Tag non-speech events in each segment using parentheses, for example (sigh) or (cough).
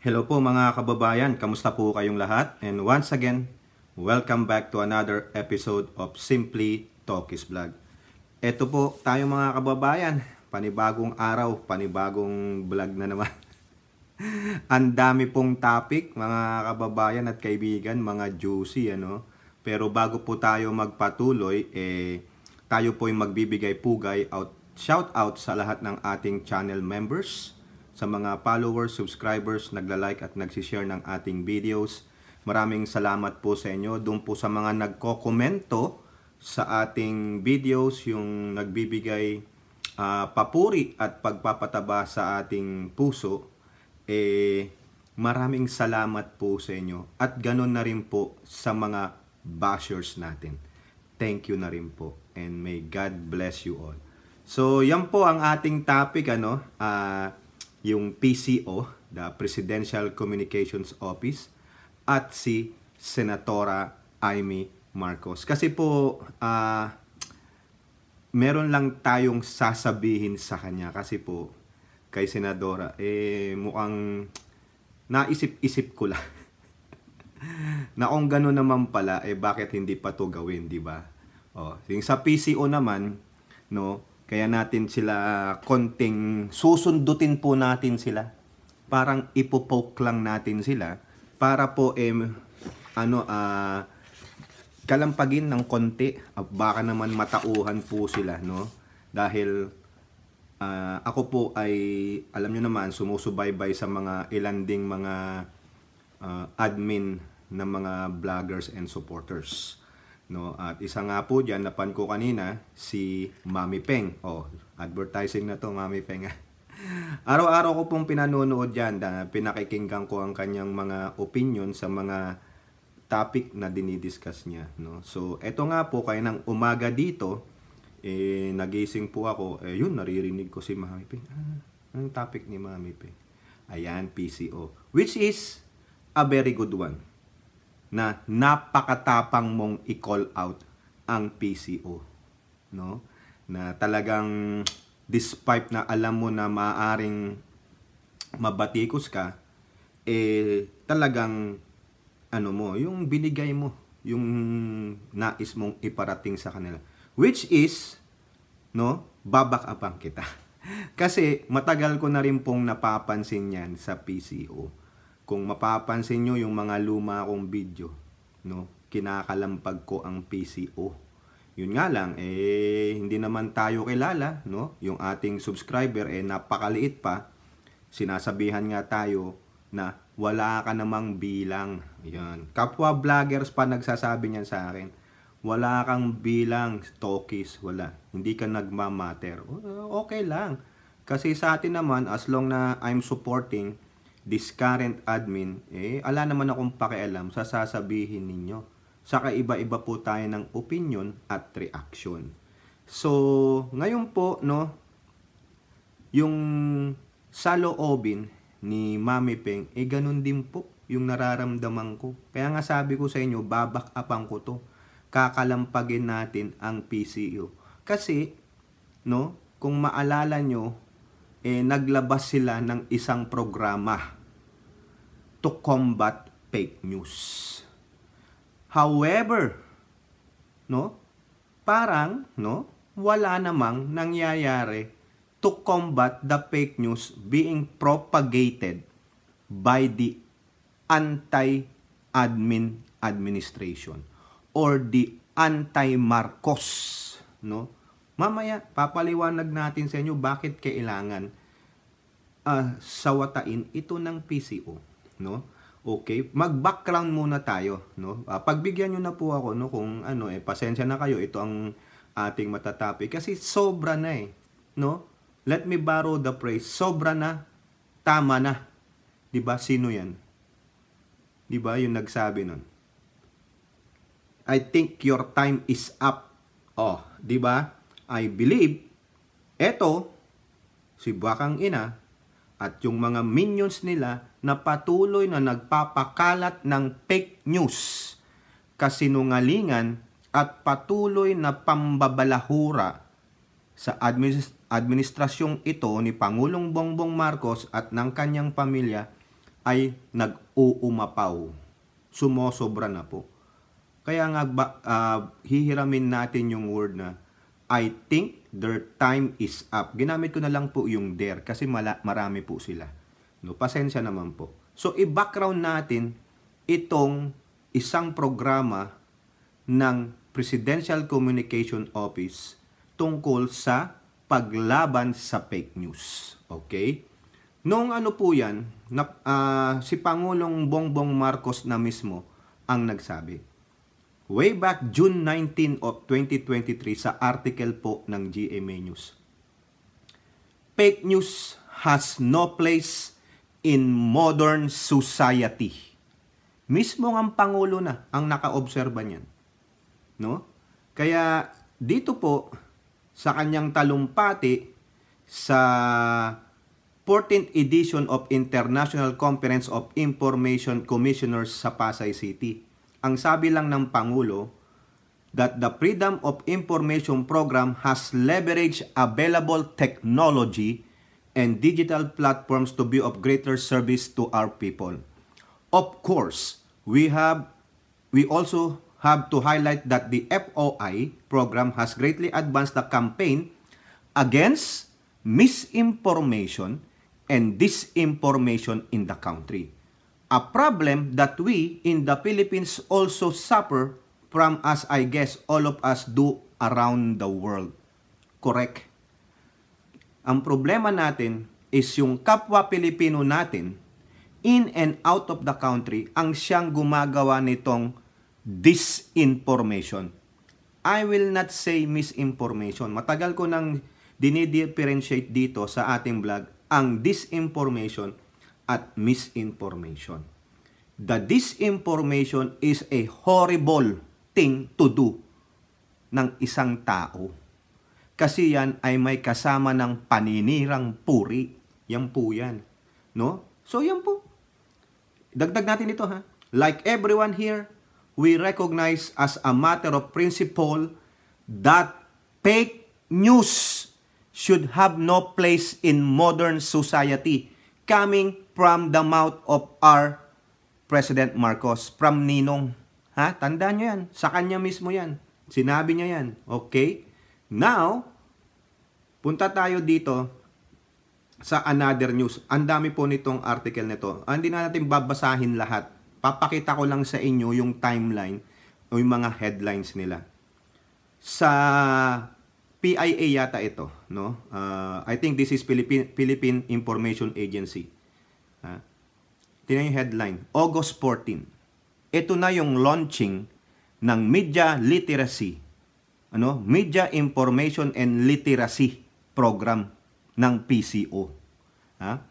Hello po mga kababayan, kamusta po kayong lahat? And once again, welcome back to another episode of Simply Talkies Vlog. Ito po tayo mga kababayan, panibagong araw, panibagong vlog na naman. (laughs) Ang dami pong topic mga kababayan at kaibigan, mga juicy ano. Pero bago po tayo magpatuloy, eh, tayo po ay magbibigay pugay out, shout out sa lahat ng ating channel members, sa mga followers, subscribers, nagla-like at nagsishare ng ating videos. Maraming salamat po sa inyo. Doon po sa mga nagko-komento sa ating videos, yung nagbibigay uh, papuri at pagpapataba sa ating puso, eh, maraming salamat po sa inyo. At ganun na rin po sa mga bashers natin. Thank you na rin po. And may God bless you all. So, yan po ang ating topic, ano, uh, yung PCO, the Presidential Communications Office, at si Senatora Amy Marcos. Kasi po, uh, meron lang tayong sasabihin sa kanya kasi po kay Senadora, eh mukhang naisip-isip ko lang. (laughs) na kung gano'n naman pala, eh bakit hindi pa to gawin, di ba? Oh, sa PCO naman, no, kaya natin sila konting susundutin po natin sila. Parang ipopoke lang natin sila para po eh, ano uh, kalampagin ng konti. Uh, baka naman matauhan po sila no? Dahil uh, ako po ay alam niyo naman sumusubaybay sa mga ilanding mga uh, admin ng mga vloggers and supporters No? At isa nga po diyan napan ko kanina si Mami Peng. Oh, advertising na to Mami Peng. (laughs) Araw-araw ko pong pinanonood da, pinakikinggan ko ang kanyang mga opinion sa mga topic na dinidiscuss niya. No? So, eto nga po, kaya ng umaga dito, eh, nagising po ako, eh, yun, naririnig ko si Mami Peng. Ah, ang topic ni Mami Peng? Ayan, PCO. Which is a very good one na napakatapang mong i-call out ang PCO. No? Na talagang despite na alam mo na maaring mabatikos ka, eh talagang ano mo, yung binigay mo, yung nais mong iparating sa kanila. Which is, no, babak upang kita. (laughs) Kasi matagal ko na rin pong napapansin yan sa PCO kung mapapansin nyo yung mga luma kong video, no, kinakalampag ko ang PCO. Yun nga lang, eh, hindi naman tayo kilala, no? Yung ating subscriber, eh, napakaliit pa. Sinasabihan nga tayo na wala ka namang bilang. Yan. Kapwa vloggers pa nagsasabi niyan sa akin. Wala kang bilang, talkies, wala. Hindi ka nagmamatter. Okay lang. Kasi sa atin naman, as long na I'm supporting, this current admin, eh, ala naman akong pakialam sa sasabihin ninyo. Saka iba-iba po tayo ng opinion at reaction. So, ngayon po, no, yung sa loobin ni Mami Peng, eh ganun din po yung nararamdaman ko. Kaya nga sabi ko sa inyo, babak upang ko to. Kakalampagin natin ang PCO. Kasi, no, kung maalala nyo, eh, naglabas sila ng isang programa to combat fake news. However, no, parang no, wala namang nangyayari to combat the fake news being propagated by the anti-admin administration or the anti-Marcos, no? Mamaya, papaliwanag natin sa inyo bakit kailangan uh, sawatain ito ng PCO. No? Okay, mag-background muna tayo, no? Uh, pagbigyan niyo na po ako no kung ano eh pasensya na kayo, ito ang ating matatapi kasi sobra na eh, no? Let me borrow the phrase, sobra na, tama na. 'Di ba? Sino 'yan? 'Di ba yung nagsabi nun? I think your time is up. Oh, 'di ba? I believe, eto, si Bakang Ina, at yung mga minions nila na patuloy na nagpapakalat ng fake news, kasinungalingan at patuloy na pambabalahura sa administrasyong ito ni Pangulong Bongbong Marcos at ng kanyang pamilya ay nag-uumapaw. Sumosobra na po. Kaya nga uh, hihiramin natin yung word na I think their time is up. Ginamit ko na lang po yung there kasi mala, marami po sila. No, pasensya naman po. So i-background natin itong isang programa ng Presidential Communication Office tungkol sa paglaban sa fake news. Okay? Noong ano po yan, na, uh, si Pangulong Bongbong Marcos na mismo ang nagsabi. Way back June 19 of 2023 sa article po ng GMA News. Fake news has no place in modern society. Mismo ang Pangulo na ang nakaobserba niyan. No? Kaya dito po sa kanyang talumpati sa 14th edition of International Conference of Information Commissioners sa Pasay City. Ang sabi lang ng Pangulo that the Freedom of Information Program has leveraged available technology and digital platforms to be of greater service to our people. Of course, we have we also have to highlight that the FOI program has greatly advanced the campaign against misinformation and disinformation in the country. A problem that we in the Philippines also suffer from as I guess all of us do around the world. Correct? Ang problema natin is yung kapwa Pilipino natin in and out of the country ang siyang gumagawa nitong disinformation. I will not say misinformation. Matagal ko nang dinidifferentiate dito sa ating vlog ang disinformation at misinformation. The disinformation is a horrible thing to do ng isang tao. Kasi yan ay may kasama ng paninirang puri. Yan po yan. No? So yan po. Dagdag natin ito ha. Like everyone here, we recognize as a matter of principle that fake news should have no place in modern society coming from the mouth of our President Marcos, from Ninong. Ha? Tandaan nyo yan. Sa kanya mismo yan. Sinabi niya yan. Okay? Now, punta tayo dito sa another news. Ang dami po nitong article nito. Ah, hindi na natin babasahin lahat. Papakita ko lang sa inyo yung timeline o yung mga headlines nila. Sa PIA yata ito, no? Uh, I think this is Philippine, Philippine Information Agency. Ha? Tingnan yung headline, August 14. Ito na yung launching ng Media Literacy, ano? Media Information and Literacy program ng PCO. Ha?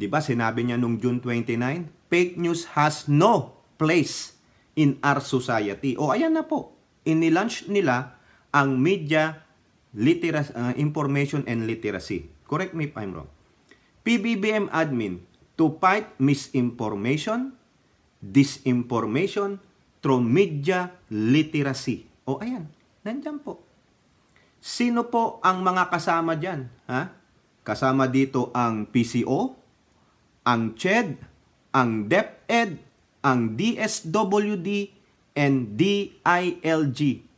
'Di ba sinabi niya nung June 29, fake news has no place in our society. O ayan na po. Inilaunch nila ang Media literacy, uh, information and literacy. Correct me if I'm wrong. PBBM admin to fight misinformation, disinformation through media literacy. O ayan, nandyan po. Sino po ang mga kasama dyan? Ha? Kasama dito ang PCO, ang CHED, ang DepEd, ang DSWD, and DILG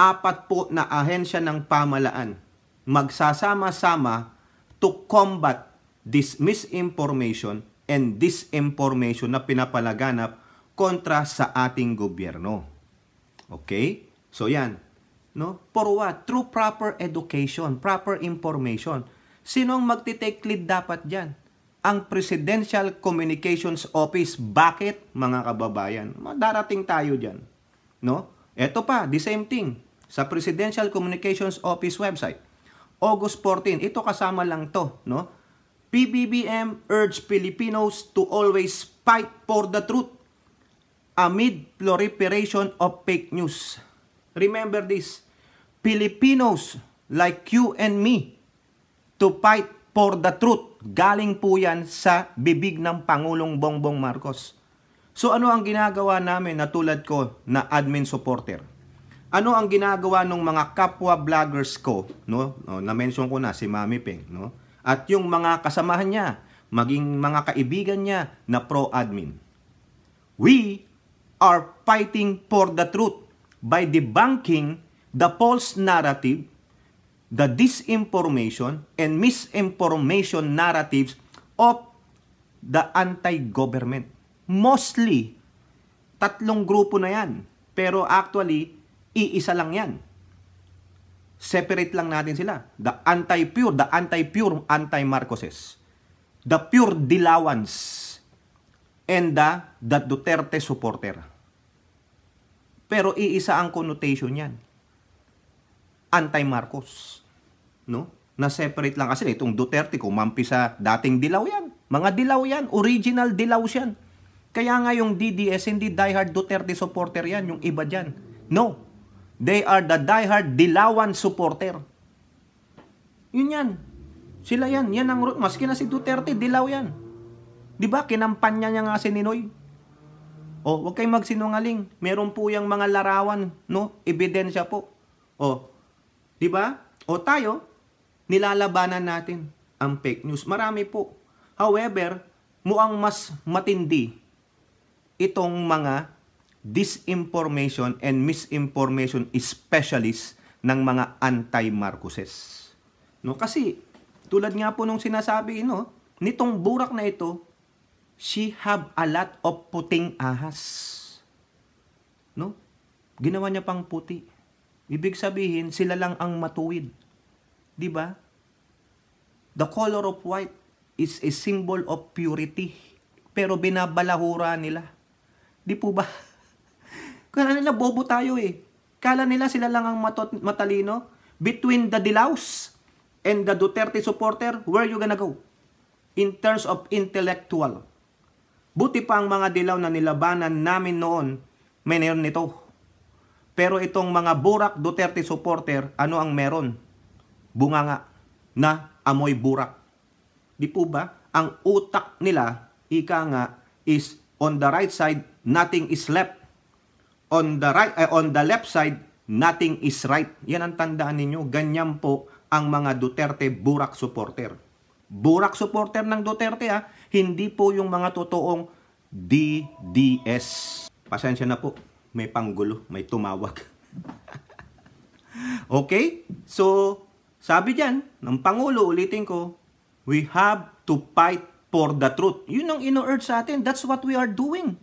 apat po na ahensya ng pamalaan magsasama-sama to combat this misinformation and disinformation na pinapalaganap kontra sa ating gobyerno. Okay? So yan. No? For what? Through proper education, proper information. Sino ang magti-take lead dapat diyan? Ang Presidential Communications Office. Bakit, mga kababayan? Darating tayo diyan. No? Ito pa, the same thing sa Presidential Communications Office website. August 14, ito kasama lang to, no? PBBM urge Filipinos to always fight for the truth amid proliferation of fake news. Remember this, Filipinos like you and me to fight for the truth. Galing po yan sa bibig ng Pangulong Bongbong Marcos. So ano ang ginagawa namin na tulad ko na admin supporter? Ano ang ginagawa ng mga kapwa vloggers ko, no? no na-mention ko na si Mami Peng, no? At yung mga kasamahan niya, maging mga kaibigan niya na pro-admin. We are fighting for the truth by debunking the false narrative, the disinformation and misinformation narratives of the anti-government. Mostly, tatlong grupo na yan. Pero actually, iisa lang yan. Separate lang natin sila. The anti-pure, the anti-pure anti-Marcoses. The pure Dilawans and the, the Duterte supporter. Pero iisa ang connotation yan. Anti-Marcos. No? Na separate lang kasi itong Duterte kumampi sa dating dilaw yan. Mga dilaw yan. Original dilaw yan. Kaya nga yung DDS, hindi diehard Duterte supporter yan. Yung iba dyan. No. They are the diehard Dilawan supporter. Yun yan. Sila yan. Yan ang root. Maski na si Duterte, dilaw yan. Di ba? Kinampanya niya nga si Ninoy. O, huwag kayong magsinungaling. Meron po yung mga larawan, no? Ebidensya po. O, di ba? O tayo, nilalabanan natin ang fake news. Marami po. However, muang mas matindi itong mga disinformation and misinformation specialist ng mga anti-Marcoses. No, kasi tulad nga po nung sinasabi no, nitong burak na ito, she have a lot of puting ahas. No? Ginawa niya pang puti. Ibig sabihin, sila lang ang matuwid. 'Di ba? The color of white is a symbol of purity. Pero binabalahura nila. Di po ba? (laughs) Kala nila bobo tayo eh. Kala nila sila lang ang matot, matalino. Between the Dilaws and the Duterte supporter, where you gonna go? In terms of intellectual. Buti pa ang mga dilaw na nilabanan namin noon, meron nito. Pero itong mga burak Duterte supporter, ano ang meron? Bunganga na amoy burak. Di po ba? Ang utak nila, ika nga, is on the right side, nothing is left. On the right, eh, on the left side, nothing is right. Yan ang tandaan ninyo. Ganyan po ang mga Duterte burak supporter. Burak supporter ng Duterte ha, hindi po yung mga totoong DDS. Pasensya na po, may panggulo, may tumawag. (laughs) okay? So, sabi diyan ng Pangulo, ulitin ko, we have to fight for the truth. Yun ang ino-urge sa atin. That's what we are doing.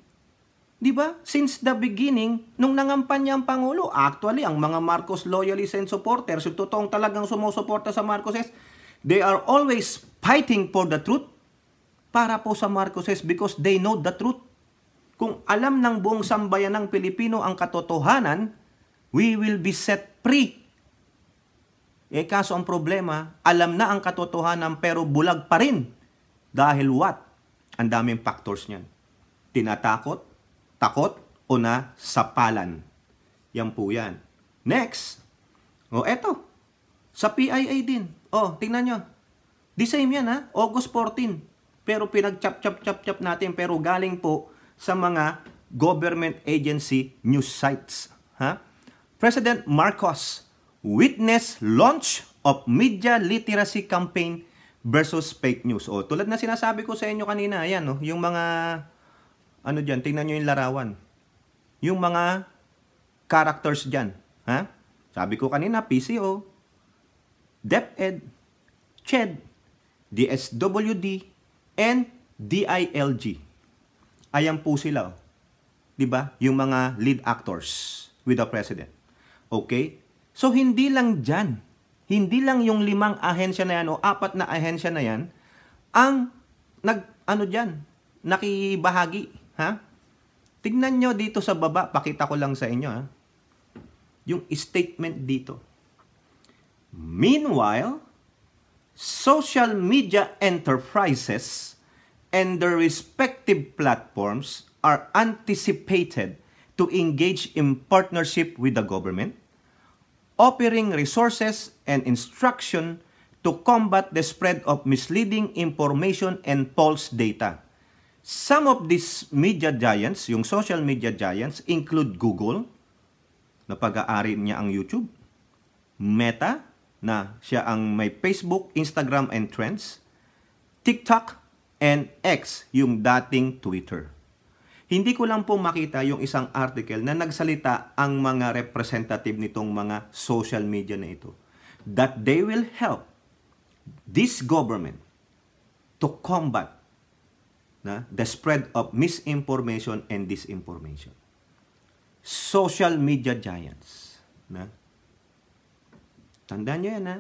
Di ba? Since the beginning, nung nangampanya ang Pangulo, actually, ang mga Marcos loyalists and supporters, yung totoong talagang sumusuporta sa Marcoses, they are always fighting for the truth para po sa Marcoses because they know the truth. Kung alam ng buong sambayan ng Pilipino ang katotohanan, we will be set free. Eh kaso ang problema, alam na ang katotohanan pero bulag pa rin. Dahil what? Ang daming factors niyan. Tinatakot, takot, o na sapalan. Yan po yan. Next. O eto. Sa PIA din. O, tingnan nyo. The same yan ha, August 14. Pero pinag-chop-chop-chop-chop natin pero galing po sa mga government agency news sites. Ha? President Marcos witness launch of media literacy campaign versus fake news. O, tulad na sinasabi ko sa inyo kanina, ayan, no, yung mga, ano dyan, tingnan nyo yung larawan. Yung mga characters dyan. Ha? Sabi ko kanina, PCO, DepEd, CHED, DSWD, and DILG. Ayan po sila. Oh. 'Di ba? Yung mga lead actors with the president. Okay? So hindi lang diyan. Hindi lang yung limang ahensya na yan o apat na ahensya na yan ang nag ano diyan, nakibahagi, ha? Tignan nyo dito sa baba, pakita ko lang sa inyo, ha? Yung statement dito. Meanwhile, social media enterprises and their respective platforms are anticipated to engage in partnership with the government, offering resources and instruction to combat the spread of misleading information and false data. Some of these media giants, yung social media giants, include Google, na pag-aari niya ang YouTube, Meta, na siya ang may Facebook, Instagram, and Trends, TikTok, and X, yung dating Twitter. Hindi ko lang po makita yung isang article na nagsalita ang mga representative nitong mga social media na ito that they will help this government to combat na, the spread of misinformation and disinformation. Social media giants. Na? Tandaan nyo yan ha.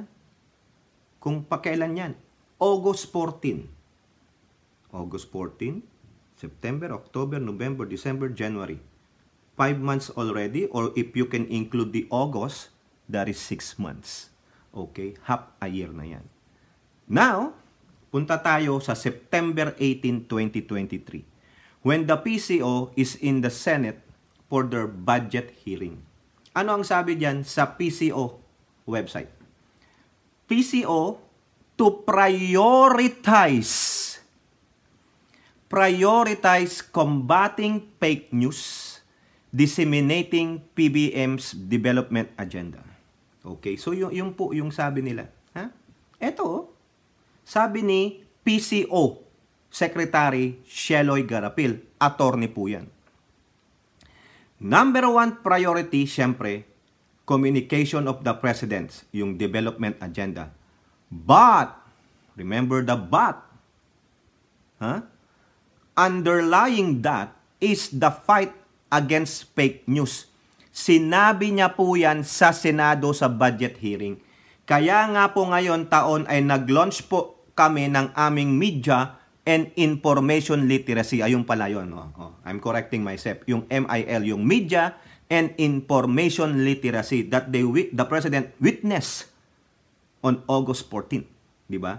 Kung pakailan yan. August 14. August 14, September, October, November, December, January. Five months already or if you can include the August, that is six months. Okay? Half a year na yan. Now, punta tayo sa September 18, 2023 when the PCO is in the Senate for their budget hearing. Ano ang sabi diyan sa PCO website? PCO to prioritize prioritize combating fake news, disseminating PBM's development agenda. Okay, so yung, yung po yung sabi nila. Ha? Ito, sabi ni PCO, Secretary Sheloy Garapil, attorney po yan. Number one priority, syempre, communication of the presidents, yung development agenda. But, remember the but, huh? underlying that is the fight against fake news. Sinabi niya po yan sa Senado sa budget hearing. Kaya nga po ngayon taon ay nag-launch po kami ng aming media and information literacy. Ayun pala yun. Oh, oh, I'm correcting myself. Yung MIL, yung media and information literacy that they, the President witnessed on August 14. Di ba?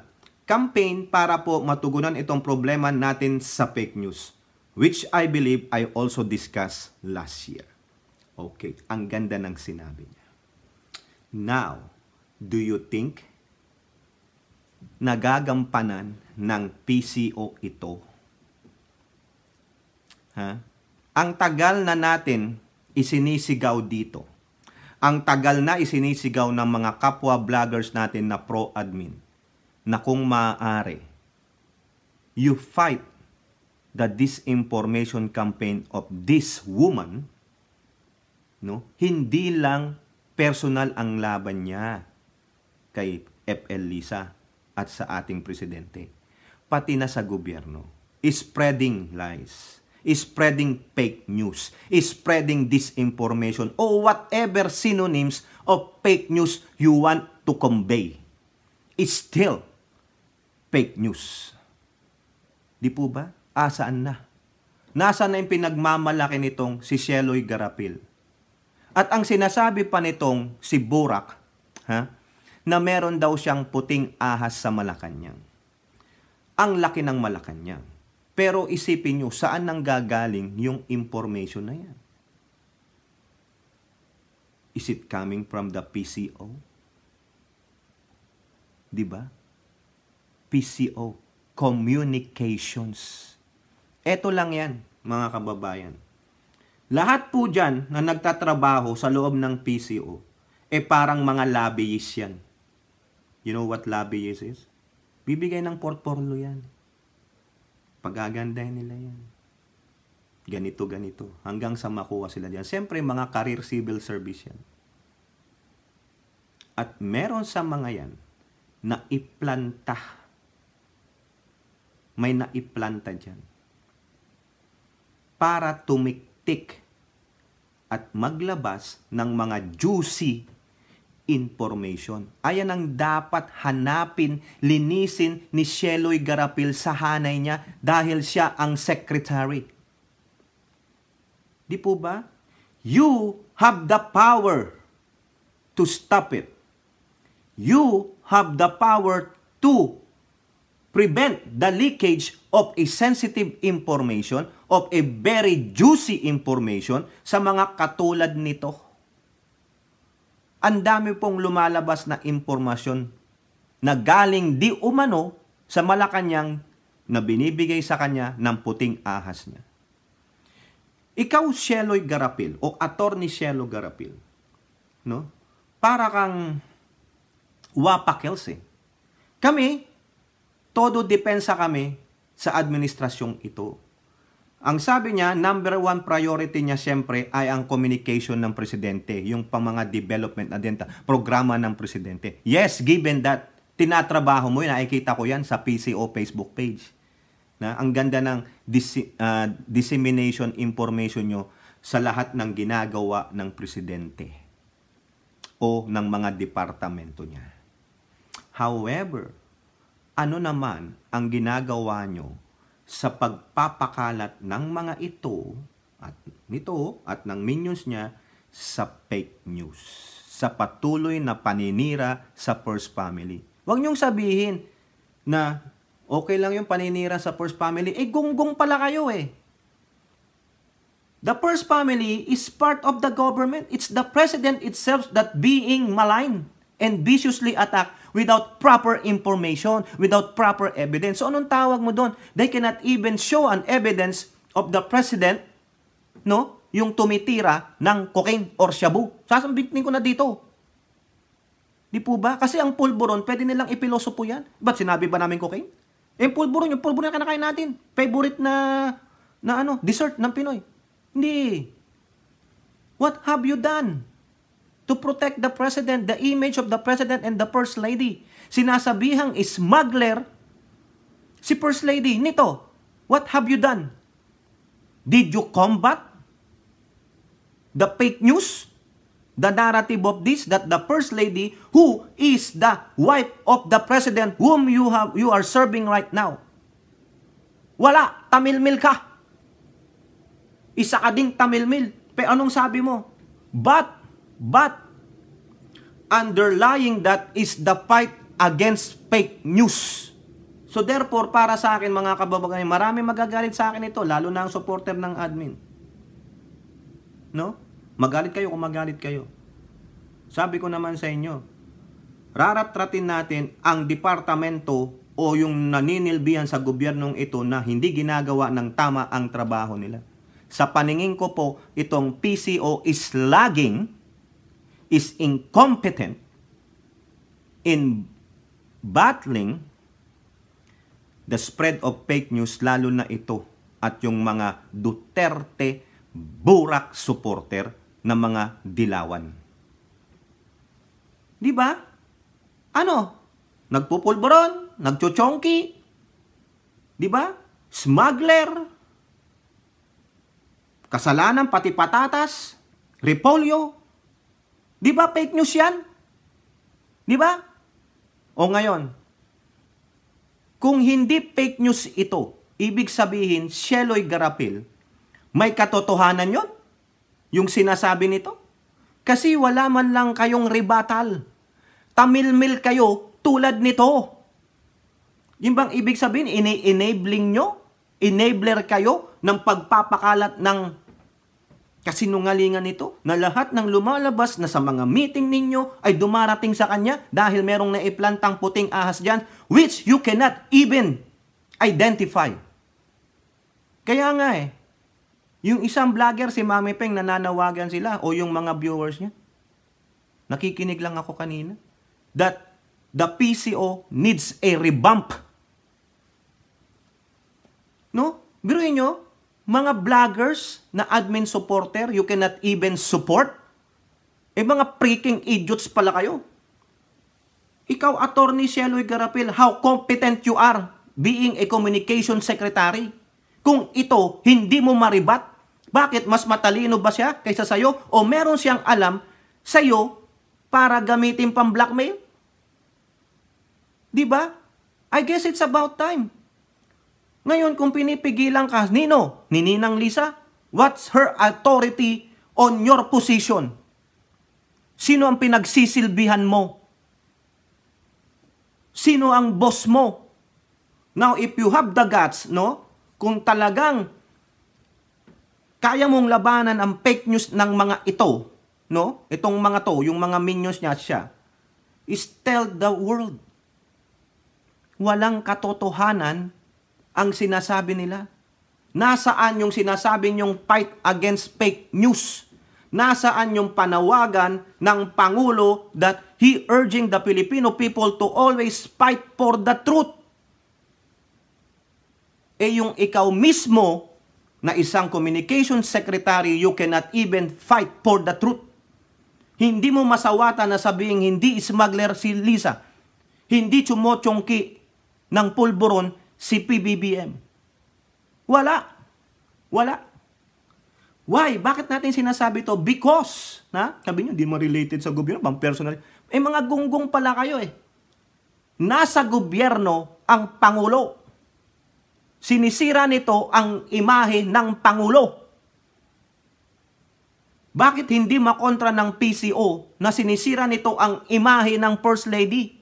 campaign para po matugunan itong problema natin sa fake news, which I believe I also discussed last year. Okay, ang ganda ng sinabi niya. Now, do you think nagagampanan ng PCO ito? Ha? Ang tagal na natin isinisigaw dito. Ang tagal na isinisigaw ng mga kapwa vloggers natin na pro-admin na kung maaari, you fight the disinformation campaign of this woman, no? Hindi lang personal ang laban niya kay FL Lisa at sa ating presidente, pati na sa gobyerno. Spreading lies, spreading fake news, spreading disinformation, or whatever synonyms of fake news you want to convey. It's still fake news. Di po ba? Asaan na? Nasaan na yung pinagmamalaki nitong si Sheloy Garapil? At ang sinasabi pa nitong si Burak, ha, na meron daw siyang puting ahas sa Malacanang. Ang laki ng Malacanang. Pero isipin nyo, saan nang gagaling yung information na yan? Is it coming from the PCO? Di ba? PCO, Communications. Ito lang yan, mga kababayan. Lahat po dyan na nagtatrabaho sa loob ng PCO, eh parang mga lobbyist yan. You know what lobbyist is? Bibigay ng portfolio yan. Pagagandahin nila yan. Ganito, ganito. Hanggang sa makuha sila diyan. Siyempre, mga career civil service yan. At meron sa mga yan na iplanta may naiplanta dyan. Para tumiktik at maglabas ng mga juicy information. Ayan ang dapat hanapin, linisin ni Sheloy Garapil sa hanay niya dahil siya ang secretary. Di po ba? You have the power to stop it. You have the power to prevent the leakage of a sensitive information, of a very juicy information sa mga katulad nito. Ang dami pong lumalabas na impormasyon na galing di umano sa Malacanang na binibigay sa kanya ng puting ahas niya. Ikaw, Sheloy Garapil, o attorney Shelo Garapil, no? para kang wapakels eh. Kami, todo depensa kami sa administrasyong ito. Ang sabi niya, number one priority niya siyempre ay ang communication ng presidente, yung pang mga development agenda, programa ng presidente. Yes, given that, tinatrabaho mo yun, nakikita ko yan sa PCO Facebook page. Na ang ganda ng dis- uh, dissemination information nyo sa lahat ng ginagawa ng presidente o ng mga departamento niya. However, ano naman ang ginagawa nyo sa pagpapakalat ng mga ito at nito at ng minions niya sa fake news, sa patuloy na paninira sa first family. Huwag niyong sabihin na okay lang yung paninira sa first family, eh gunggong pala kayo eh. The first family is part of the government. It's the president itself that being maligned and viciously attacked without proper information, without proper evidence. So anong tawag mo doon? They cannot even show an evidence of the president, no? Yung tumitira ng cocaine or shabu. Sasambitin ko na dito. Di po ba? Kasi ang pulburon, pwede nilang ipilosopo yan. Ba't sinabi ba namin cocaine? Eh, pulburon, yung pulburon na kinakain natin. Favorite na, na ano, dessert ng Pinoy. Hindi. What have you done? To protect the president, the image of the president and the first lady. Sinasabihang smuggler si first lady nito. What have you done? Did you combat the fake news? The narrative of this that the first lady who is the wife of the president whom you have you are serving right now. Wala, tamilmil ka. Isa ka ding tamilmil. Pero anong sabi mo? But But underlying that is the fight against fake news. So therefore, para sa akin mga kababayan, marami magagalit sa akin ito, lalo na ang supporter ng admin. No? Magalit kayo kung magalit kayo. Sabi ko naman sa inyo, raratratin natin ang departamento o yung naninilbihan sa gobyernong ito na hindi ginagawa ng tama ang trabaho nila. Sa paningin ko po, itong PCO is lagging is incompetent in battling the spread of fake news lalo na ito at yung mga Duterte burak supporter ng mga dilawan. Di ba? Ano? Nagpupulboron, nagchuchongki, di ba? Smuggler, kasalanan pati patatas, repolyo, Di ba fake news yan? Di ba? O ngayon, kung hindi fake news ito, ibig sabihin, Sheloy Garapil, may katotohanan yon Yung sinasabi nito? Kasi wala man lang kayong rebuttal. Tamilmil kayo tulad nito. Yung bang ibig sabihin, ini-enabling nyo? Enabler kayo ng pagpapakalat ng kasinungalingan nito na lahat ng lumalabas na sa mga meeting ninyo ay dumarating sa kanya dahil merong naiplantang puting ahas dyan which you cannot even identify. Kaya nga eh, yung isang vlogger, si Mami Peng, nananawagan sila o yung mga viewers niya. Nakikinig lang ako kanina. That the PCO needs a revamp. No? Biruin nyo, mga vloggers na admin supporter, you cannot even support? Eh mga freaking idiots pala kayo. Ikaw, Attorney Sheloy Garapil, how competent you are being a communication secretary. Kung ito, hindi mo maribat, bakit mas matalino ba siya kaysa sa'yo? O meron siyang alam sa'yo para gamitin pang blackmail? Di ba? I guess it's about time. Ngayon, kung pinipigilan ka, Nino, ni Ninang Lisa, what's her authority on your position? Sino ang pinagsisilbihan mo? Sino ang boss mo? Now, if you have the guts, no? Kung talagang kaya mong labanan ang fake news ng mga ito, no? Itong mga to, yung mga minions niya siya, is tell the world. Walang katotohanan ang sinasabi nila? Nasaan yung sinasabi niyong fight against fake news? Nasaan yung panawagan ng Pangulo that he urging the Filipino people to always fight for the truth? eh yung ikaw mismo na isang communication secretary, you cannot even fight for the truth. Hindi mo masawata na sabihin hindi smuggler si Lisa. Hindi chumochongki ng pulburon si PBBM. Wala. Wala. Why? Bakit natin sinasabi to? Because, na? Sabi niyo, hindi mo related sa gobyerno, pang personal. Eh, mga gunggong pala kayo eh. Nasa gobyerno ang Pangulo. Sinisira nito ang imahe ng Pangulo. Bakit hindi makontra ng PCO na sinisira nito ang imahe ng First Lady?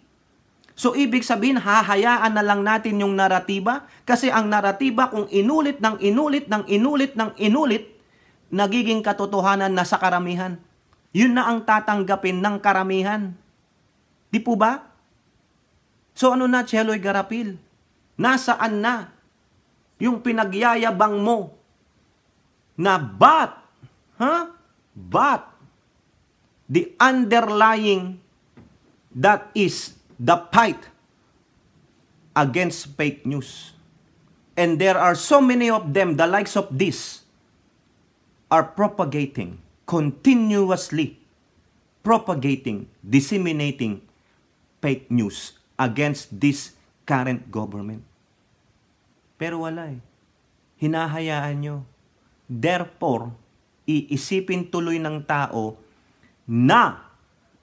So ibig sabihin, hahayaan na lang natin yung naratiba kasi ang naratiba kung inulit ng inulit ng inulit ng inulit, nagiging katotohanan na sa karamihan. Yun na ang tatanggapin ng karamihan. Di po ba? So ano na, Cheloy Garapil? Nasaan na yung pinagyayabang mo na but, huh? But, the underlying that is the fight against fake news. And there are so many of them, the likes of this, are propagating continuously, propagating, disseminating fake news against this current government. Pero wala eh. Hinahayaan nyo. Therefore, iisipin tuloy ng tao na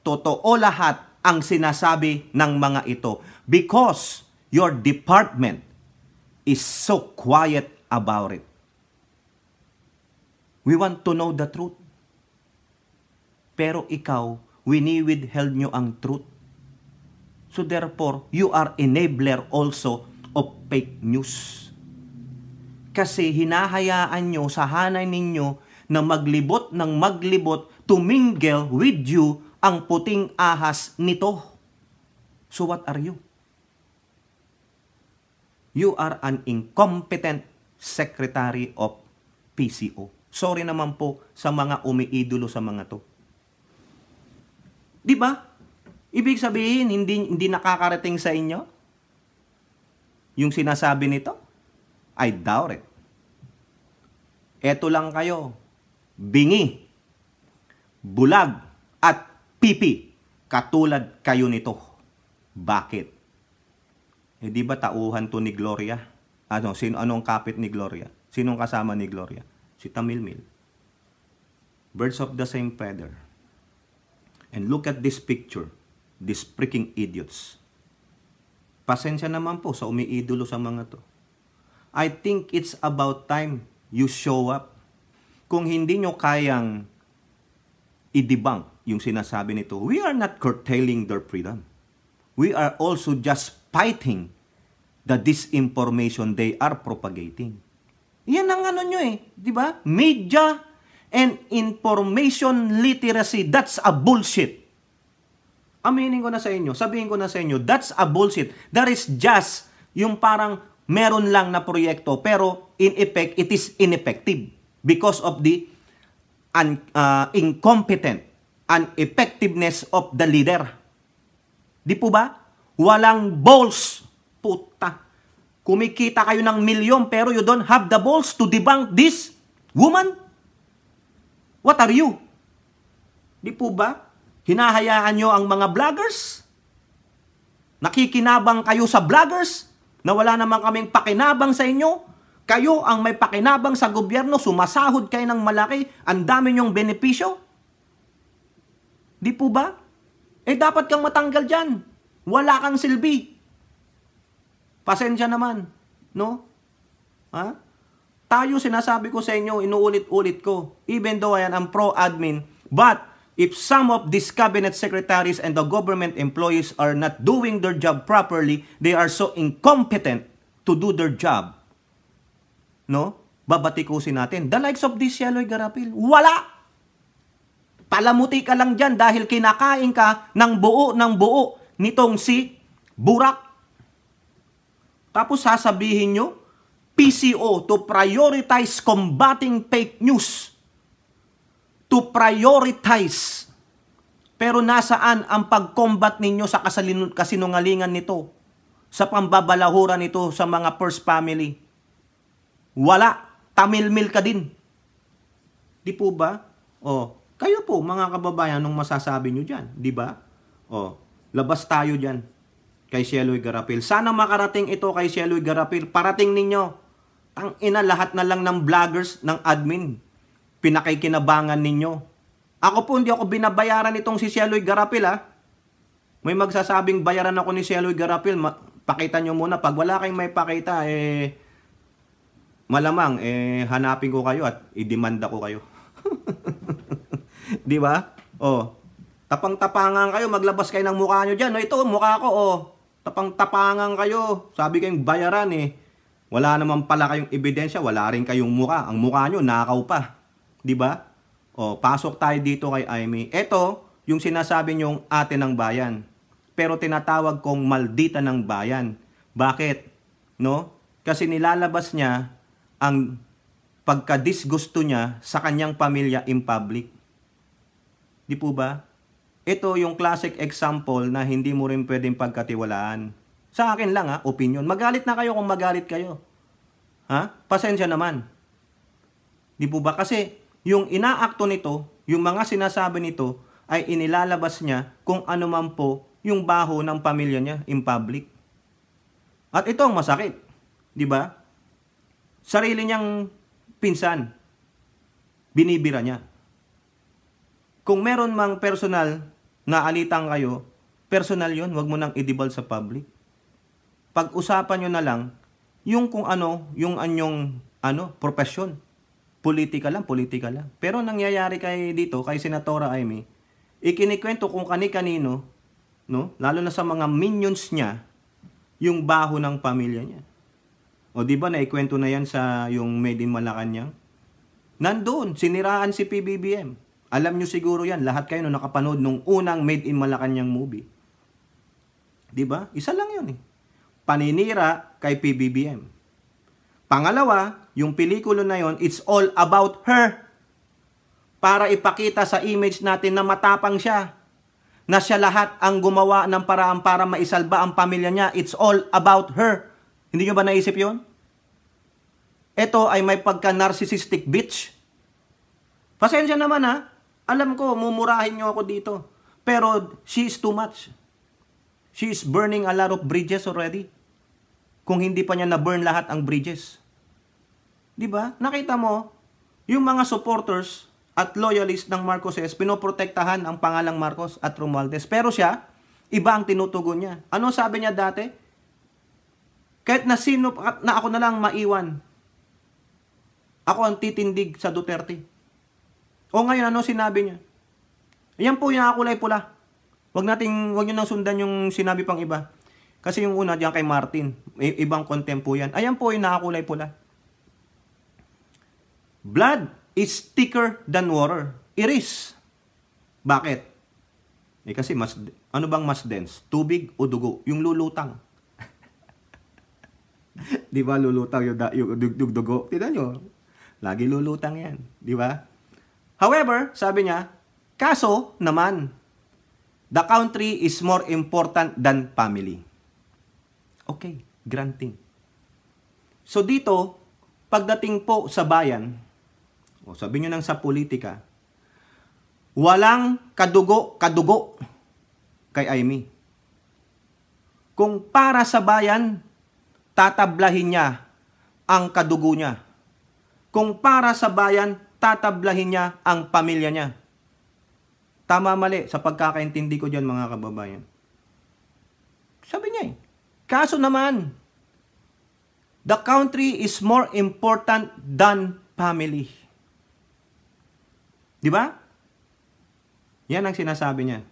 totoo lahat ang sinasabi ng mga ito because your department is so quiet about it. We want to know the truth. Pero ikaw, wini-withheld nyo ang truth. So therefore, you are enabler also of fake news. Kasi hinahayaan nyo sa hanay ninyo na maglibot ng maglibot to mingle with you ang puting ahas nito. So what are you? You are an incompetent secretary of PCO. Sorry naman po sa mga umiidolo sa mga to. Di ba? Ibig sabihin, hindi, hindi nakakarating sa inyo yung sinasabi nito? I doubt it. Eto lang kayo, bingi, bulag, at pipi, katulad kayo nito. Bakit? Eh di ba tauhan to ni Gloria? Ano, sino anong kapit ni Gloria? Sinong kasama ni Gloria? Si Tamilmil. Birds of the same feather. And look at this picture. These freaking idiots. Pasensya naman po sa umiidolo sa mga to. I think it's about time you show up. Kung hindi nyo kayang i-debunk yung sinasabi nito, we are not curtailing their freedom. We are also just fighting the disinformation they are propagating. Yan ang ano nyo eh, di ba? Media and information literacy, that's a bullshit. Aminin ko na sa inyo, sabihin ko na sa inyo, that's a bullshit. That is just yung parang meron lang na proyekto pero in effect it is ineffective because of the un, uh, incompetent and effectiveness of the leader. Di po ba? Walang balls. Puta. Kumikita kayo ng milyon pero you don't have the balls to debunk this woman? What are you? Di po ba? Hinahayaan nyo ang mga vloggers? Nakikinabang kayo sa vloggers? na wala naman kaming pakinabang sa inyo. Kayo ang may pakinabang sa gobyerno, sumasahod kayo ng malaki, ang dami nyong benepisyo. Di po ba? Eh dapat kang matanggal dyan. Wala kang silbi. Pasensya naman. No? Ha? Tayo sinasabi ko sa inyo, inuulit-ulit ko. Even though I am pro-admin, but if some of these cabinet secretaries and the government employees are not doing their job properly, they are so incompetent to do their job. No? Babatikusin natin. The likes of this Yeloy Garapil, wala! Palamuti ka lang dyan dahil kinakain ka ng buo ng buo nitong si Burak. Tapos sasabihin nyo, PCO to prioritize combating fake news to prioritize. Pero nasaan ang pag-combat ninyo sa kasinungalingan nito? Sa pambabalahura nito sa mga first family? Wala. Tamilmil ka din. Di po ba? O, kayo po, mga kababayan, nung masasabi nyo dyan. Di ba? O, labas tayo dyan kay Sheloy Garapil. Sana makarating ito kay Sheloy Garapil. Parating ninyo. Ang ina, lahat na lang ng vloggers, ng admin, pinakikinabangan ninyo. Ako po, hindi ako binabayaran itong si Sheloy Garapil, ha? May magsasabing bayaran ako ni Sheloy Garapil. Ma- pakita nyo muna. Pag wala kayong may pakita, eh, malamang, eh, hanapin ko kayo at idemanda ko kayo. (laughs) (laughs) Di ba? Oh, tapang-tapangan kayo, maglabas kayo ng mukha nyo dyan. O, ito, mukha ko, oh. Tapang-tapangan kayo. Sabi kayong bayaran, eh. Wala naman pala kayong ebidensya, wala rin kayong mukha. Ang mukha nyo, nakaw pa. Di ba? O, pasok tayo dito kay Aimee. Ito, yung sinasabi nyong ate ng bayan. Pero tinatawag kong maldita ng bayan. Bakit? No? Kasi nilalabas niya ang pagka-disgusto niya sa kanyang pamilya in public. Di po ba? Ito yung classic example na hindi mo rin pwedeng pagkatiwalaan. Sa akin lang ha, opinion. Magalit na kayo kung magalit kayo. Ha? Pasensya naman. Di po ba? Kasi yung inaakto nito, yung mga sinasabi nito, ay inilalabas niya kung ano man po yung baho ng pamilya niya in public. At ito ang masakit. Di ba? Sarili niyang pinsan, binibira niya. Kung meron mang personal na alitang kayo, personal yon wag mo nang idibal sa public. Pag-usapan nyo na lang, yung kung ano, yung anyong ano, profesyon. Politika lang, politika lang. Pero nangyayari kay dito, kay Senatora Amy, ikinikwento kung kani-kanino, no? lalo na sa mga minions niya, yung baho ng pamilya niya. O di ba naikwento na yan sa yung Made in Malacanang? Nandoon, siniraan si PBBM. Alam nyo siguro yan, lahat kayo no nakapanood nung unang Made in Malacanang movie. Ba? Isa lang yun eh. Paninira kay PBBM. Pangalawa, yung pelikulo na yon, it's all about her. Para ipakita sa image natin na matapang siya. Na siya lahat ang gumawa ng paraan para maisalba ang pamilya niya. It's all about her. Hindi nyo ba naisip yon? Ito ay may pagka-narcissistic bitch. Pasensya naman ha. Alam ko, mumurahin nyo ako dito. Pero she is too much. She is burning a lot of bridges already. Kung hindi pa niya na-burn lahat ang bridges. Di ba? Nakita mo, yung mga supporters at loyalists ng Marcoses, pinoprotektahan ang pangalang Marcos at Romualdez. Pero siya, iba ang tinutugon niya. Ano sabi niya dati? Kahit na sino, na ako na lang maiwan. Ako ang titindig sa Duterte. O ngayon, ano sinabi niya? Ayan po yung nakakulay pula. Wag nating, wag niyo nang sundan yung sinabi pang iba. Kasi yung una diyan kay Martin, ibang content po yan. Ayan po yung nakakulay pula. Blood is thicker than water. It is. Bakit? Eh kasi mas, ano bang mas dense? Tubig o dugo? Yung lulutang. (laughs) di ba lulutang yung, yung, yung, yung dugo? Tignan nyo. Lagi lulutang yan. Di ba? However, sabi niya, kaso naman, the country is more important than family. Okay, granting. So dito, pagdating po sa bayan, o sabi nyo nang sa politika, walang kadugo-kadugo kay Amy. Kung para sa bayan, tatablahin niya ang kadugo niya. Kung para sa bayan, tatablahin niya ang pamilya niya. Tama mali sa pagkakaintindi ko diyan mga kababayan. Sabi niya eh, kaso naman, the country is more important than family. Di ba? Yan ang sinasabi niya.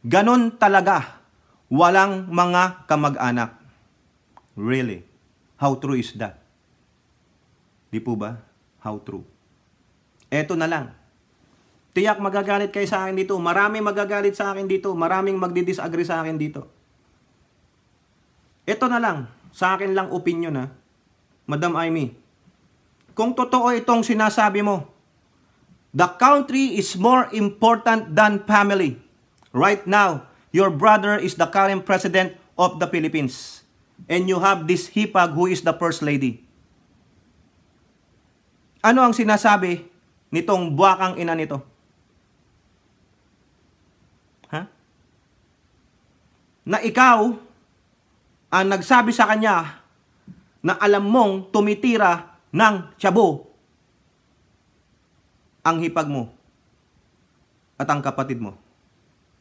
Ganon talaga. Walang mga kamag-anak. Really? How true is that? Di po ba? How true? Eto na lang. Tiyak magagalit kayo sa akin dito. Maraming magagalit sa akin dito. Maraming magdi-disagree sa akin dito. Ito na lang. Sa akin lang opinion ha. Madam Amy. Kung totoo itong sinasabi mo, the country is more important than family. Right now, your brother is the current president of the Philippines. And you have this hipag who is the first lady. Ano ang sinasabi nitong buwakang ina nito? Ha? Na ikaw ang nagsabi sa kanya na alam mong tumitira ng tiyabo ang hipag mo at ang kapatid mo.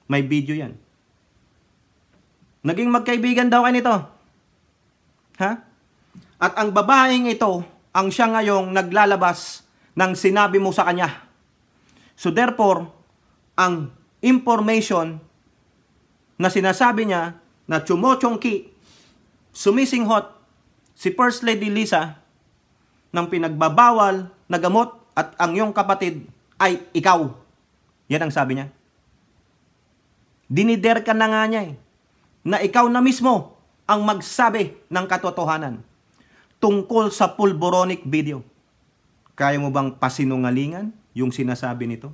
May video yan. Naging magkaibigan daw kayo nito. Ha? At ang babaeng ito, ang siya ngayong naglalabas ng sinabi mo sa kanya. So therefore, ang information na sinasabi niya na chumochongki, sumisinghot si First Lady Lisa ng pinagbabawal na gamot at ang iyong kapatid ay ikaw. Yan ang sabi niya. Dinider ka na nga niya eh, na ikaw na mismo ang magsabi ng katotohanan tungkol sa pulboronic video. Kaya mo bang pasinungalingan yung sinasabi nito?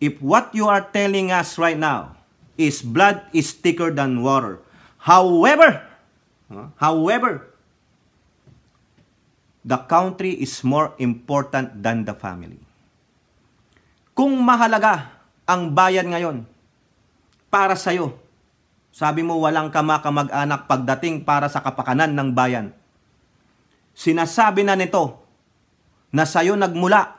If what you are telling us right now is blood is thicker than water. However, however, the country is more important than the family. Kung mahalaga ang bayan ngayon para sa iyo, sabi mo walang kamakamag-anak pagdating para sa kapakanan ng bayan. Sinasabi na nito na sa iyo nagmula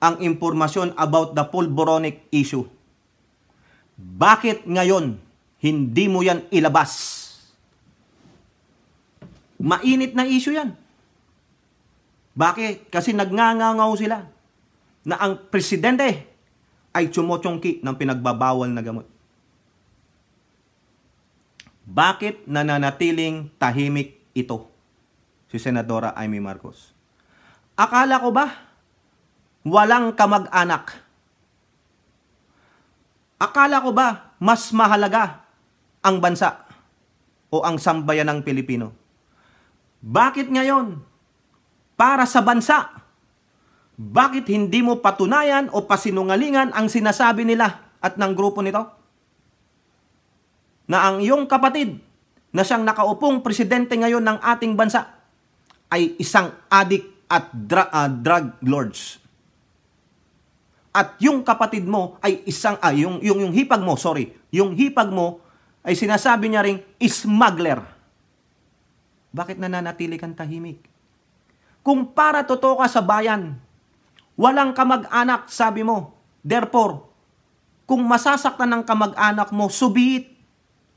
ang impormasyon about the pulboronic issue. Bakit ngayon hindi mo yan ilabas? Mainit na issue yan. Bakit? Kasi nagngangangaw sila na ang presidente ay chumochongki ng pinagbabawal na gamot. Bakit nananatiling tahimik ito si Senadora Amy Marcos? Akala ko ba walang kamag-anak? Akala ko ba mas mahalaga ang bansa o ang sambayan ng Pilipino? Bakit ngayon? Para sa bansa. Bakit hindi mo patunayan o pasinungalingan ang sinasabi nila at ng grupo nito? Na ang iyong kapatid na siyang nakaupong presidente ngayon ng ating bansa ay isang adik at dra- uh, drug lords. At yung kapatid mo ay isang ah, yung, yung yung hipag mo, sorry, yung hipag mo ay sinasabi niya ring smuggler. Bakit nananatili kang tahimik? Kung para totoo ka sa bayan, walang kamag-anak, sabi mo. Therefore, kung masasaktan ng kamag-anak mo, so be it.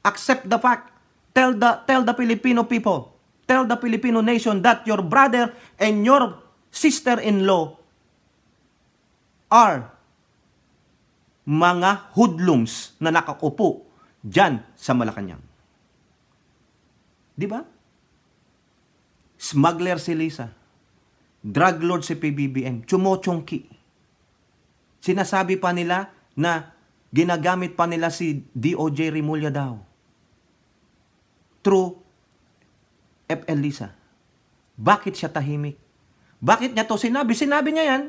Accept the fact. Tell the, tell the Filipino people, tell the Filipino nation that your brother and your sister-in-law are mga hoodlums na nakakupo dyan sa Malacanang. Di ba? Smuggler si Lisa. Drug lord si PBBM. Chumochongki. Sinasabi pa nila na ginagamit pa nila si DOJ Rimulya daw. True FL Lisa. Bakit siya tahimik? Bakit niya to sinabi? Sinabi niya yan.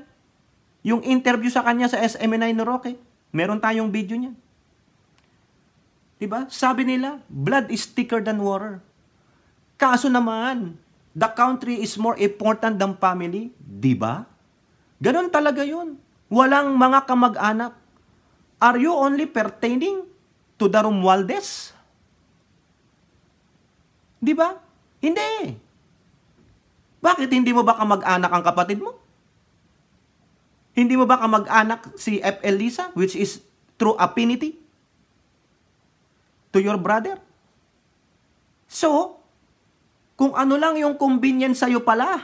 Yung interview sa kanya sa SMNI no Roque. Meron tayong video niya. Diba? Sabi nila, blood is thicker than water. Kaso naman, the country is more important than family. Diba? Ganon talaga yun. Walang mga kamag-anak. Are you only pertaining to the Romualdez? Di ba? Hindi. Bakit hindi mo ba kamag-anak ang kapatid mo? Hindi mo ba kamag-anak si F.L. Lisa, which is through affinity to your brother? So, kung ano lang yung convenience sa'yo pala,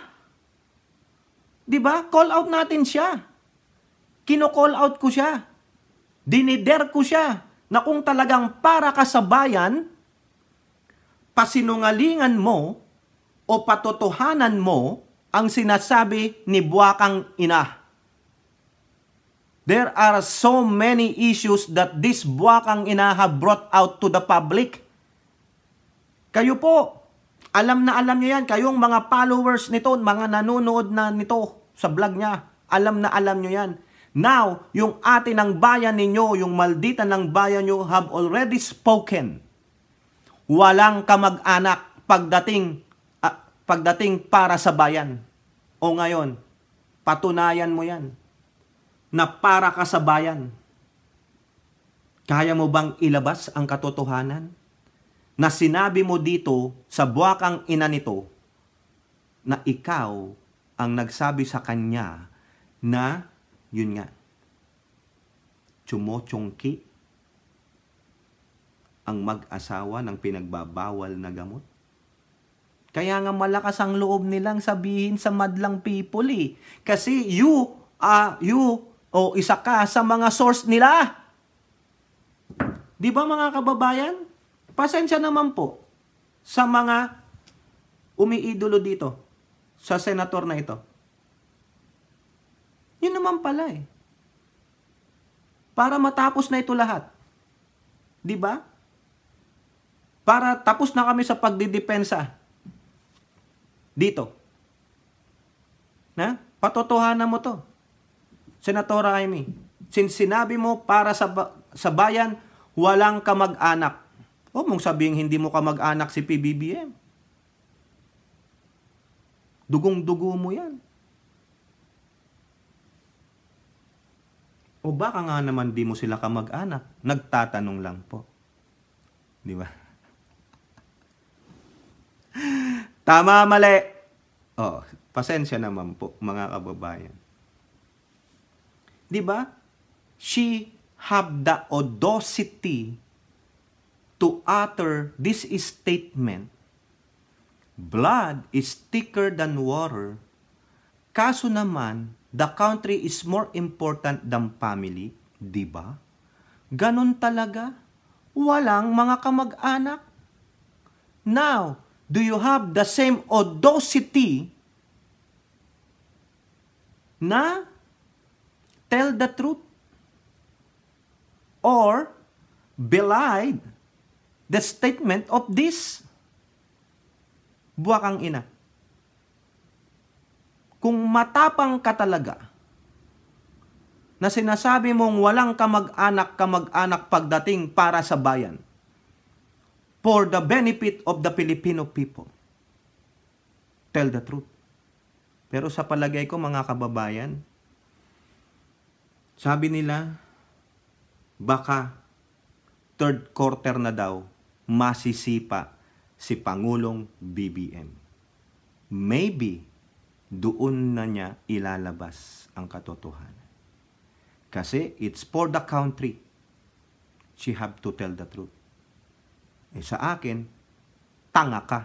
di ba? Call out natin siya. Kino-call out ko siya. Dinider ko siya na kung talagang para ka sa bayan, pasinungalingan mo o patotohanan mo ang sinasabi ni buwakang ina. There are so many issues that this buwakang ina have brought out to the public. Kayo po, alam na alam niyo yan. Kayong mga followers nito, mga nanonood na nito sa vlog niya, alam na alam niyo yan. Now, yung atin ng bayan ninyo, yung maldita ng bayan nyo have already spoken. Walang kamag-anak pagdating, uh, pagdating para sa bayan. O ngayon, patunayan mo yan na para ka sa bayan. Kaya mo bang ilabas ang katotohanan? Na sinabi mo dito sa buwakang ina nito na ikaw ang nagsabi sa kanya na, yun nga, chumochongki ang mag-asawa ng pinagbabawal na gamot. Kaya nga malakas ang loob nilang sabihin sa madlang people eh. Kasi you, uh, you, o oh, isa ka sa mga source nila. Di ba mga kababayan? Pasensya naman po sa mga umiidolo dito sa senator na ito. Yun naman pala eh. Para matapos na ito lahat. Di ba? Para tapos na kami sa pagdidepensa dito. Na? Patotohanan mo to. Senatora Amy, since sinabi mo para sa, sa bayan, walang kamag-anak. O mong sabihin hindi mo kamag-anak si PBBM. Dugong-dugo mo yan. O baka nga naman di mo sila kamag-anak. Nagtatanong lang po. Di ba? Tama, mali. Oh, pasensya naman po, mga kababayan. Di ba? She have the audacity to utter this statement. Blood is thicker than water. Kaso naman, the country is more important than family. Di ba? Ganon talaga. Walang mga kamag-anak. Now, do you have the same audacity na tell the truth or belied the statement of this buwakang ina. Kung matapang ka talaga na sinasabi mong walang kamag-anak kamag-anak pagdating para sa bayan, for the benefit of the Filipino people. Tell the truth. Pero sa palagay ko mga kababayan, sabi nila, baka third quarter na daw masisipa si Pangulong BBM. Maybe doon na niya ilalabas ang katotohanan. Kasi it's for the country. She have to tell the truth. Eh sa akin, tanga ka.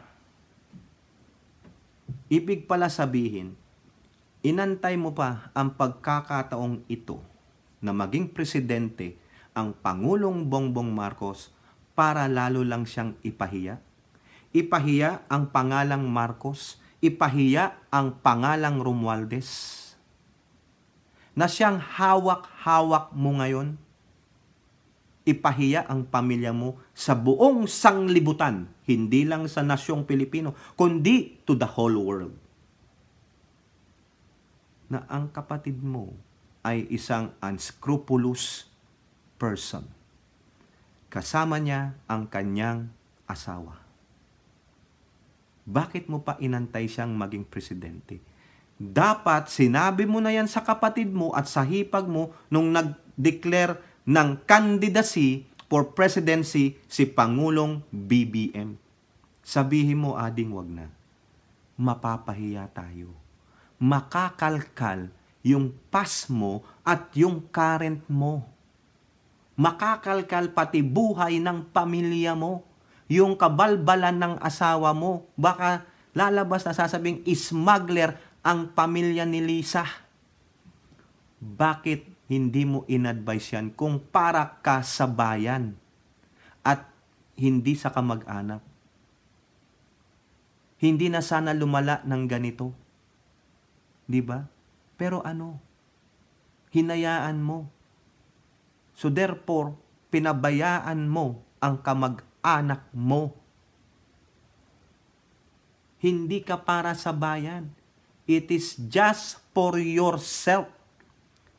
Ibig pala sabihin, inantay mo pa ang pagkakataong ito na maging presidente ang Pangulong Bongbong Marcos para lalo lang siyang ipahiya? Ipahiya ang pangalang Marcos, ipahiya ang pangalang Romualdez na siyang hawak-hawak mo ngayon ipahiya ang pamilya mo sa buong sanglibutan, hindi lang sa nasyong Pilipino, kundi to the whole world. Na ang kapatid mo ay isang unscrupulous person. Kasama niya ang kanyang asawa. Bakit mo pa inantay siyang maging presidente? Dapat sinabi mo na yan sa kapatid mo at sa hipag mo nung nag-declare ng candidacy for presidency si Pangulong BBM. Sabihin mo, ading wag na. Mapapahiya tayo. Makakalkal yung pas mo at yung current mo. Makakalkal pati buhay ng pamilya mo. Yung kabalbalan ng asawa mo. Baka lalabas na sasabing smuggler ang pamilya ni Lisa. Bakit hindi mo inadvise yan kung para ka sa bayan at hindi sa kamag-anak. Hindi na sana lumala ng ganito. Di ba? Pero ano? Hinayaan mo. So therefore, pinabayaan mo ang kamag-anak mo. Hindi ka para sa bayan. It is just for yourself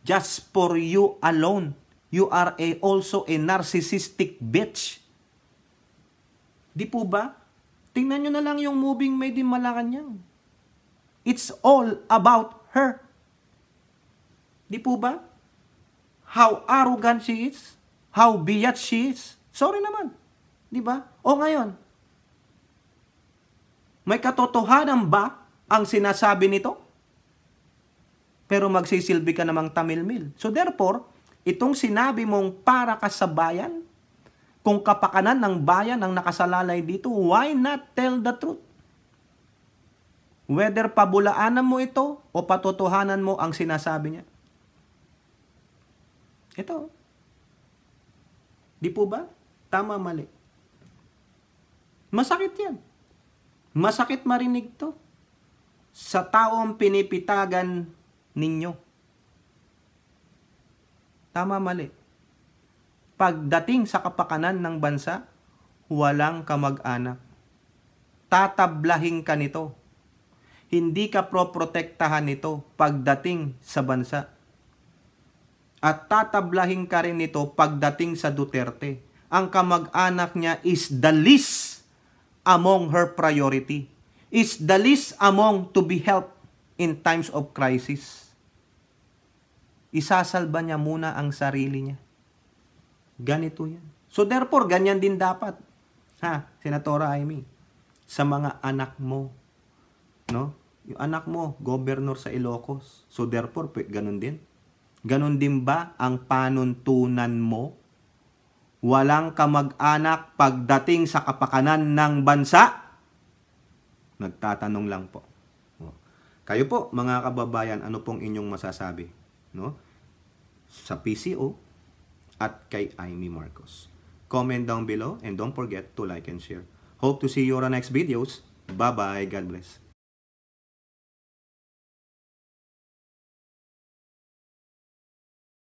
just for you alone. You are a, also a narcissistic bitch. Di po ba? Tingnan nyo na lang yung moving made in Malacanang. It's all about her. Di po ba? How arrogant she is. How biat she is. Sorry naman. Di ba? O ngayon, may katotohanan ba ang sinasabi nito? Pero magsisilbi ka namang tamilmil. So therefore, itong sinabi mong para ka sa bayan, kung kapakanan ng bayan ang nakasalalay dito, why not tell the truth? Whether pabulaanan mo ito o patotohanan mo ang sinasabi niya. Ito. Di po ba? Tama, mali. Masakit yan. Masakit marinig to. Sa taong pinipitagan ninyo. Tama, mali. Pagdating sa kapakanan ng bansa, walang kamag-anak. Tatablahin ka nito. Hindi ka proprotektahan nito pagdating sa bansa. At tatablahin ka rin nito pagdating sa Duterte. Ang kamag-anak niya is the least among her priority. Is the least among to be helped in times of crisis. Isasalba niya muna ang sarili niya. Ganito yan. So therefore, ganyan din dapat. Ha, Senatora Amy, sa mga anak mo. No? Yung anak mo, governor sa Ilocos. So therefore, ganun din. Ganun din ba ang panuntunan mo? Walang kamag-anak pagdating sa kapakanan ng bansa? Nagtatanong lang po. O. Kayo po, mga kababayan, ano pong inyong masasabi? No? Sa PCO at kay Amy Marcos. Comment down below and don't forget to like and share. Hope to see you on our next videos. Bye-bye. God bless.